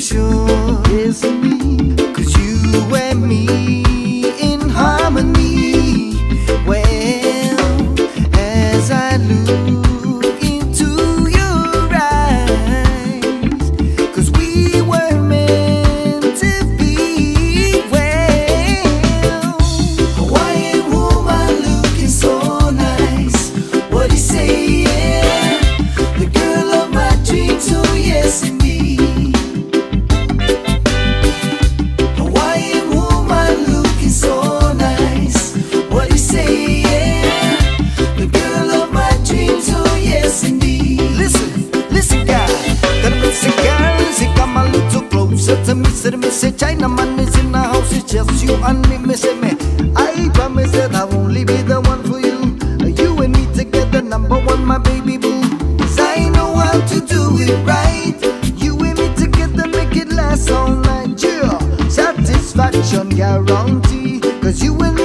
sure Say China Chinaman is in the house, it's just you and me, me say me. I promise that I'll only be the one for you. You and me together, number one, my baby boo. Cause I know how to do it right. You and me together, make it last all night, yeah. Satisfaction guarantee. Cause you and